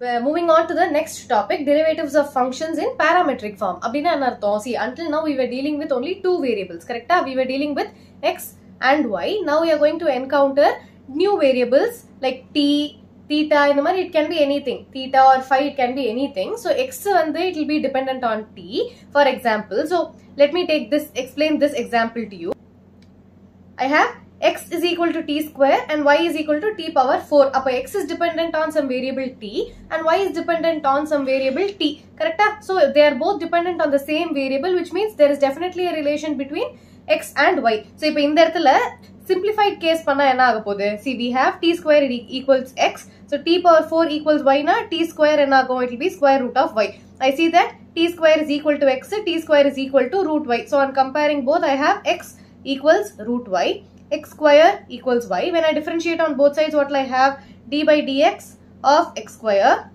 Uh, moving on to the next topic derivatives of functions in parametric form அப்படின்னா என்ன அர்த்தம் see until now we were dealing with only two variables correct we were dealing with x and y now we are going to encounter new variables like t theta இந்த மாதிரி it can be anything theta or phi it can be anything so x வந்து it will be dependent on t for example so let me take this explain this example to you I have x is equal to t square and y is equal to t power 4. அப்ப x is dependent on some variable t and y is dependent on some variable t. Correct? So they are both dependent on the same variable which means there is definitely a relation between x and y. So இப்ப இந்த இடத்துல simplified case பண்ணா என்ன ஆக போகுது see we have t square equals x so t power 4 equals y na t square என்ன ஆகும் it will be square root of y I see that t square is equal to x t square is equal to root y so on comparing both I have x equals root y x square equals y. When I differentiate on both sides, what will I have? d by dx of x square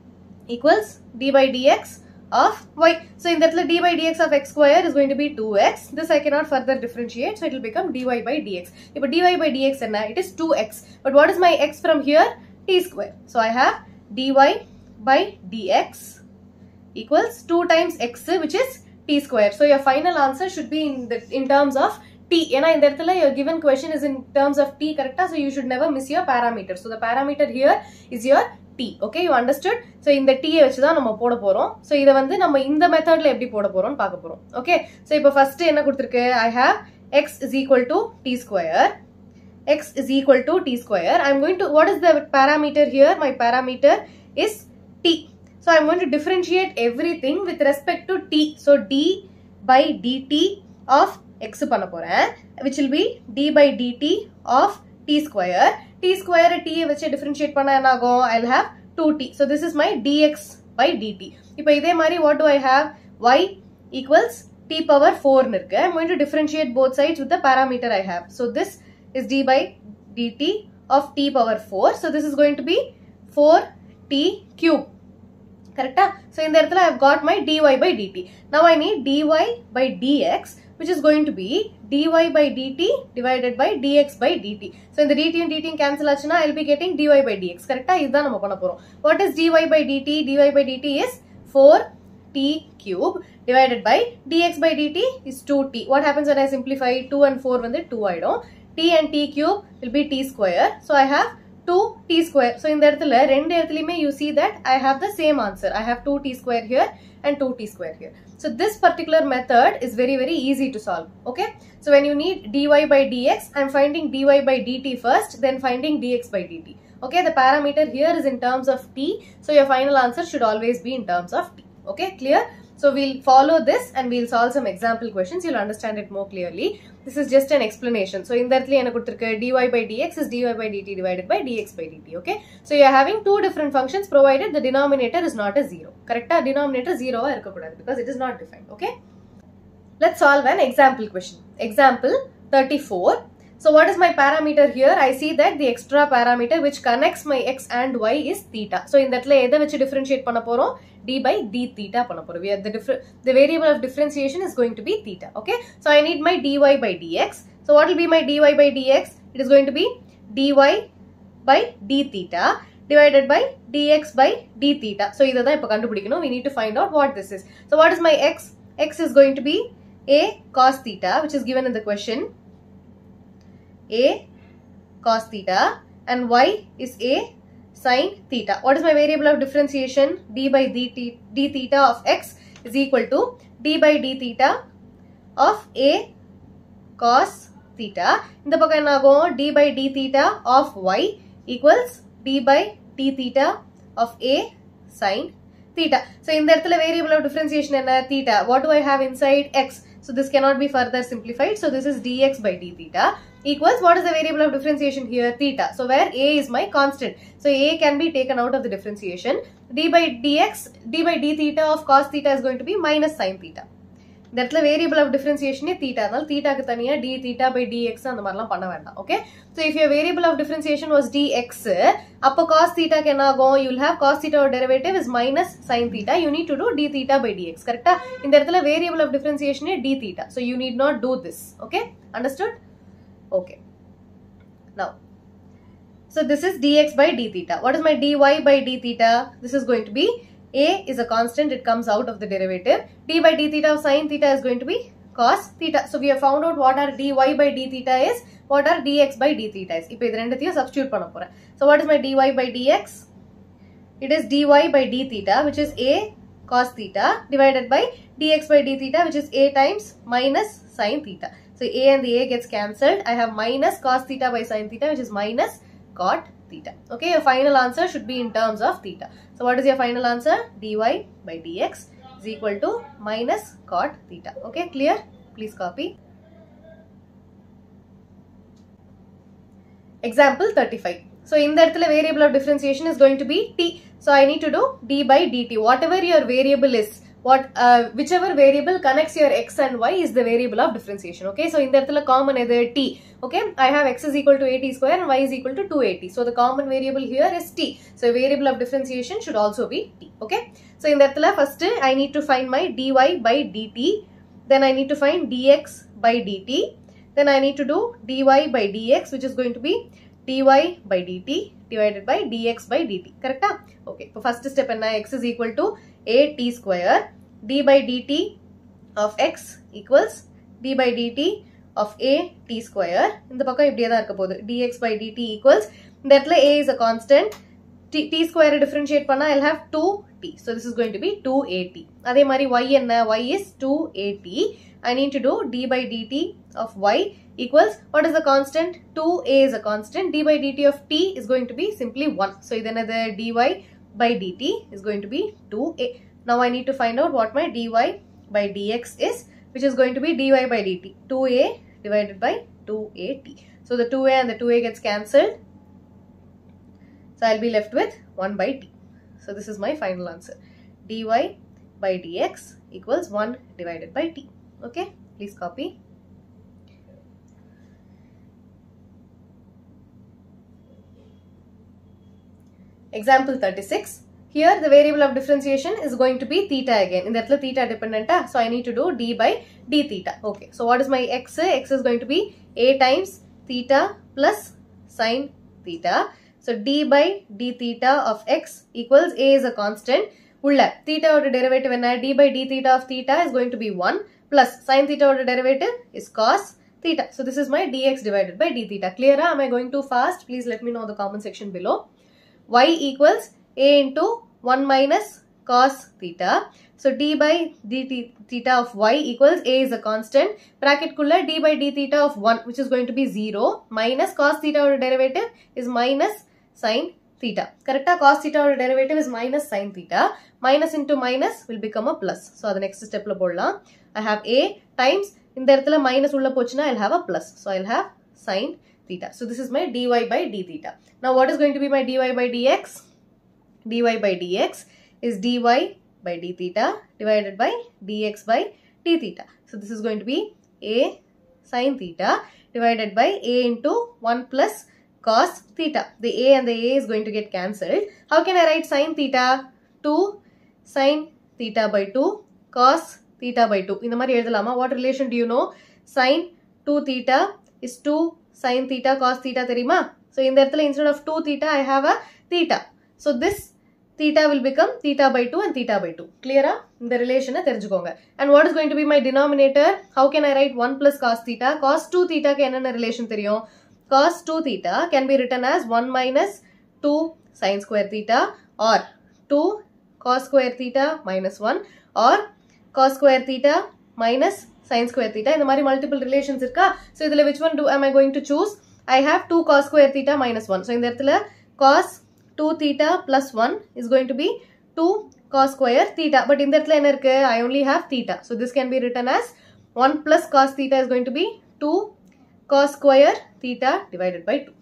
equals d by dx of y. So in that d by dx of x square is going to be 2x. This I cannot further differentiate, so it will become dy by dx. If dy by dx and it is 2x. But what is my x from here? t square. So I have dy by dx equals 2 times x which is t square. So your final answer should be in the in terms of t ஏன்னா இந்த இடத்துல your given question is in terms of t correct so you should never miss your parameter so the parameter here is your t okay you understood so இந்த t வச்சு தான் நம்ம போட போறோம் so இத வந்து நம்ம இந்த மெத்தட்ல எப்படி போட போறோம்னு பார்க்க போறோம் okay so இப்போ first என்ன கொடுத்திருக்கு i have x is equal to t square x is equal to t square i'm going to what is the parameter here my parameter is t so i'm going to differentiate everything with respect to t so d by dt of x பண்ண போகிறேன் which will be d by dt of t square t square t வச்சு differentiate பண்ணா என்ன ஆகும் i'll have 2t so this is my dx by dt இப்போ இதே மாதிரி what do i have y equals t power 4 னு இருக்கு i'm going to differentiate both sides with the parameter i have so this is d by dt of t power 4 so this is going to be 4t cube correct so in the இடத்துல i have got my dy by dt now i need dy by dx which is going to be dy by dt divided by dx by dt. So in the dt and dt cancel ஆச்சுனா I'll be getting dy by dx. correct இதுதான் நம்ம பண்ண போறோம். What is dy by dt? dy by dt is 4t cube divided by dx by dt is 2t. What happens when I simplify 2 and 4 வந்து 2 ஆயிடும். t and t cube will be t square. So I have 2t square. So இந்த இடத்துல ரெண்டு இடத்துலயுமே you see that I have the same answer. I have 2t square here and 2t square here. So this particular method is very very easy to solve. Okay. So when you need dy by dx, I'm finding dy by dt first, then finding dx by dt. Okay. The parameter here is in terms of t. So your final answer should always be in terms of t. Okay. Clear? So we'll follow this and we'll solve some example questions. You'll understand it more clearly. This is just an explanation. So in that dy by dx is dy by dt divided by dx by dt. Okay. So you're having two different functions provided the denominator is not a zero. Correct? Denominator zero because it is not defined. Okay. Let's solve an example question. Example 34. So what is my parameter here? I see that the extra parameter which connects my x and y is theta. So in that எதை வச்சு differentiate பண்ண போறோம் d by d theta பண்ண போறோம். We are the, the variable of differentiation is going to be theta. Okay. So I need my dy by dx. So what will be my dy by dx? It is going to be dy by d theta divided by dx by d theta. So இதை தான் இப்போ கண்டுபிடிக்கணும். We need to find out what this is. So what is my x? x is going to be a cos theta which is given in the question a cos theta and y is a sin theta. What is my variable of differentiation? d by d, d theta of x is equal to d by d theta of a cos theta. இந்த பக்கம் என்ன ஆகும் d by d theta of y equals d by d theta of a sin theta. So இந்த இடத்துல variable of differentiation என்ன theta. What do I have inside x? So this cannot be further simplified. So this is dx by d theta equals what is the variable of differentiation here? Theta. So where a is my constant. So a can be taken out of the differentiation. d by dx, d by d theta of cos theta is going to be minus sin theta. இந்த இடத்துல variable of டிஃபரன்சியேஷனே theta அதனால தீட்டாக்கு தனியா D theta by dx அந்த மாதிரிலாம் பண்ண வேண்டாம் okay so if you variable of differentiation was dx அப்போ cos தீட்டாக்கு என்ன ஆகும் you will have cos theta derivative is minus sine theta you need to two D theta by dx கரெக்டா இந்த இடத்துல variable of டிஃபரன்சியேஷனே D theta so you need not do this okay understood okay now So this is dx by d theta. What is my dy by d theta? This is going to be a is a constant. It comes out of the derivative. d by d theta of sine theta is going to be cos theta. So we have found out what our dy by d theta is. What are dx by d theta is. இப்போ இது ரெண்டுத்தையும் substitute பண்ண போறேன். So what is my dy by dx? It is dy by d theta which is a cos theta divided by dx by d theta which is a times minus sine theta. So a and the a gets cancelled. I have minus cos theta by sine theta which is minus cot theta. Okay, your final answer should be in terms of theta. So what is your final answer? dy by dx is equal to minus cot theta. Okay, clear? Please copy. Example 35. So in the variable of differentiation is going to be t. So I need to do d by dt. Whatever your variable is, what uh, whichever variable connects your x and y is the variable of differentiation. Okay, so இந்த இடத்துல common எது t. Okay, I have x is equal to 80 square and y is equal to 280. So the common variable here is t. So variable of differentiation should also be t. Okay, so இந்த இடத்துல first I need to find my dy by dt. Then I need to find dx by dt. Then I need to do dy by dx which is going to be dy by dt divided by dx by dt. Correct? Okay. இப்போ first step என்ன x is equal to a t square d by dt of x equals d by dt of a t square. இந்த பக்கம் இப்படியே தான் இருக்க போகுது dx by dt equals இந்த இடத்துல a is a constant t, t square differentiate பண்ணா I'll have 2t. So this is going to be 2at. அதே மாதிரி y என்ன y is 2at. I need to do d by dt of y equals what is the constant 2a is a constant d by dt of t is going to be simply 1 so then the dy by dt is going to be 2a now i need to find out what my dy by dx is which is going to be dy by dt. 2a divided by 2at so the 2a and the 2a gets cancelled. So i'll be left with 1 by t. So this is my final answer. dy by dx equals 1 divided by t. Okay? Please copy. Example 36. Here the variable of differentiation is going to be theta again. In that theta dependent, ah? so I need to do d by d theta. Okay, so what is my x? x is going to be a times theta plus sine theta. So d by d theta of x equals a is a constant. Ulla theta or derivative and d by d theta of theta is going to be 1 plus sine theta or derivative is cos theta. So this is my dx divided by d theta. Clear? Ah? Am I going too fast? Please let me know in the comment section below. y equals a into 1 minus cos theta. So d by d theta of y equals a is a constant. Bracket kulla d by d theta of 1 which is going to be 0 minus cos theta or derivative is minus sine theta. Correct? Cos theta or derivative is minus sine theta. Minus into minus will become a plus. So the next step போடலாம். I have a times இந்த இடத்துல minus உள்ள போச்சுன்னா I'll have a plus. So I'll have sine theta. So this is my dy by d theta. Now what is going to be my dy by dx? dy by dx is dy by d theta divided by dx by d theta. So this is going to be a sine theta divided by a into 1 plus cos theta. The a and the a is going to get cancelled. How can I write sine theta? 2 sine theta by 2 cos theta by 2. இந்த மாதிரி எழுதலாமா? What relation do you know? Sine 2 theta is 2 sin theta cos theta தெரியுமா? So இந்த இடத்துல instead of 2 theta I have a theta. So this theta will become theta by 2 and theta by 2. Clear? இந்த relation தெரிஞ்சுக்கோங்க. And what is going to be my denominator? How can I write 1 plus cos theta? Cos 2 theta க்கு என்னென்ன relation தெரியும்? Cos 2 theta can be written as 1 minus 2 sin square theta or 2 cos square theta minus 1 or cos square theta minus sin square theta. இந்த மாதிரி multiple relations இருக்கா? So இதில் which one do am I going to choose? I have 2 cos square theta minus 1. So இந்த இடத்துல cos 2 theta plus 1 is going to be 2 cos square theta. But in that line, I only have theta. So this can be written as 1 plus cos theta is going to be 2 cos square theta divided by 2.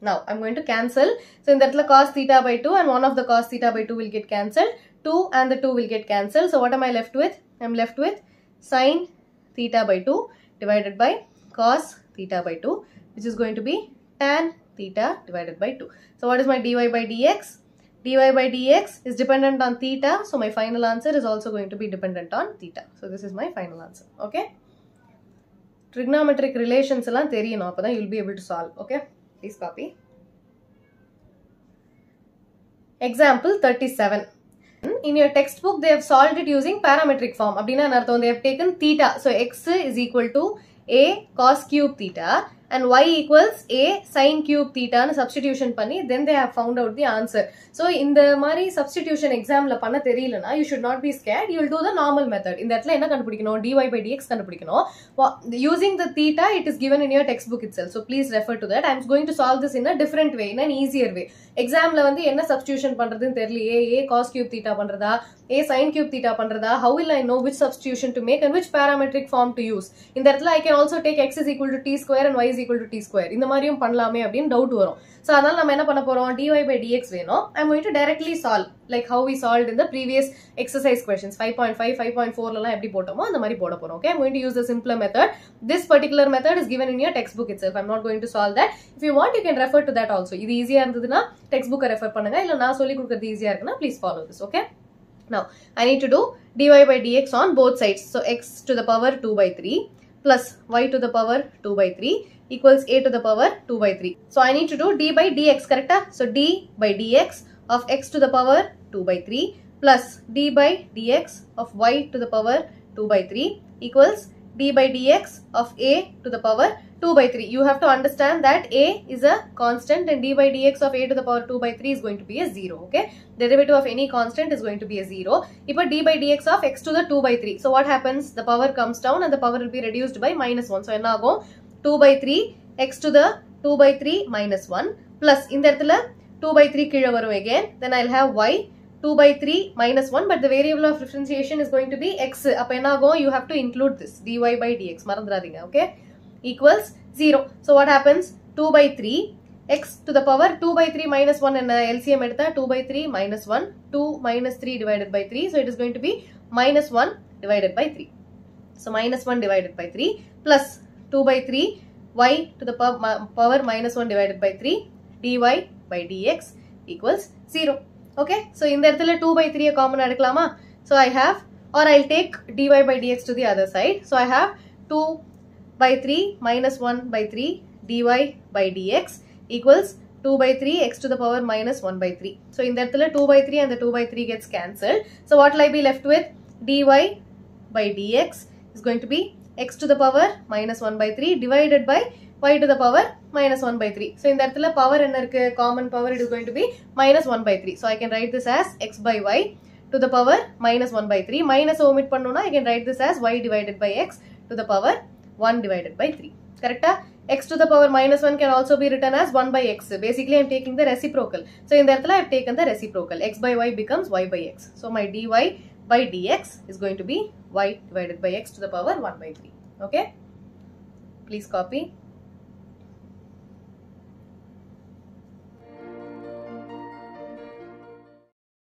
Now, I am going to cancel. So in that cos theta by 2 and one of the cos theta by 2 will get cancelled. 2 and the 2 will get cancelled. So what am I left with? I am left with sine theta by 2 divided by cos theta by 2 which is going to be tan theta divided by 2. So what is my dy by dx? dy by dx is dependent on theta. So my final answer is also going to be dependent on theta. So this is my final answer. Okay. Trigonometric relations எல்லாம் தெரியணும் அப்பதான் you'll be able to solve. Okay. Please copy. Example 37. In your textbook, they have solved it using parametric form. அப்படின்னா என்ன அர்த்தம் they have taken theta. So x is equal to a cos cube theta and y equals a sine cube தீட்டான்னு substitution பண்ணி then they have found out the answer so இந்த மாதிரி substitution எக்ஸாமில் பண்ண தெரியலனா you should not be scared you will do the normal method இந்த இடத்துல என்ன கண்டுபிடிக்கணும்? டிஒய் பை டிஎக்ஸ் கண்டுபிடிக்கணும். Using the theta it is given in your text book it's so please refer to that I'm going to solve this in a different way in an easier way எக்ஸாமில் வந்து என்ன substitution பண்ணுறதுன்னு தெரியலையே. ஏ cos cube theta பண்ணுறதா a sine cube theta பண்ணுறதா how will I know which substitution to make and which parametric form to use இந்த இடத்துல I can also take x is equal to t square and y is equal to t square இந்த மாதிரியும் பண்ணலாமே அப்படின்னு doubt வரும். So அதனால நம்ம என்ன பண்ண போறோம்? டிஒய் பை டிஎக்ஸ் வேணும். I am to directly solve like how we solve இந்த previous exercise questions five point five five point ஃபோர்லாம் எப்படி போட்டோமோ அந்த மாதிரி போட போறோம் okay I'm to use the simpler method this particular method is given in your text book it's I'm not going to solve that if you want you can refer to that also இது ஈஸியா இருந்ததுன்னா text புக்கை refer பண்ணுங்க. இல்லை நான் சொல்லி கொடுக்குறது ஈஸியா இருக்குன்னா please follow this okay Now, I need to do dy by dx on both sides. So, x to the power 2 by 3 plus y to the power 2 by 3 equals a to the power 2 by 3 so i need to do d by dx correct ah? so d by dx of x to the power 2 by 3 plus d by dx of y to the power 2 by 3 equals d by dx of a to the power 2 by 3. You have to understand that a is a constant and d by dx of a to the power 2 by 3 is going to be a 0. Okay. Derivative of any constant is going to be a 0. If d by dx of x to the 2 by 3. So what happens? The power comes down and the power will be reduced by minus 1. So என்ன ஆகும் 2 by 3 x to the 2 by 3 minus 1 plus இந்த இடத்துல 2 by 3 கீழே வரும் again. Then I'll have y 2 by 3 minus 1 but the variable of differentiation is going to be x. அப்ப என்ன ஆகும்? You have to include this dy by dx. மறந்துடாதீங்க. Okay. equals 0. So what happens? 2 by 3 x to the power 2 by 3 minus 1 என்ன LCM எடுத்தா 2 by 3 minus 1 2 minus 3 divided by 3 so it is going to be minus 1 divided by 3 so minus 1 divided by 3 plus 2 by 3 y to the power minus 1 divided by 3 dy by dx equals 0. Okay. So, in the 2 by 3 common aduklama. So, I have or I will take dy by dx to the other side. So, I have 2 by 3 minus 1 by 3 dy by dx equals 2 by 3 x to the power minus 1 by 3. So, in that 2 by 3 and the 2 by 3 gets cancelled. So, what will I be left with? dy by dx is going to be x to the power minus 1 by 3 divided by y to the power minus 1 by 3. So in that power என்ன இருக்கு common power it is going to be minus 1 by 3. So I can write this as x by y to the power minus 1 by 3. Minus omit பண்ணணும்னா I can write this as y divided by x to the power 1 divided by 3. Correct? x to the power minus 1 can also be written as 1 by x. Basically, I am taking the reciprocal. So, in the இடத்துல I have taken the reciprocal. x by y becomes y by x. So, my dy by dx is going to be y divided by x to the power 1 by 3. Okay? Please copy.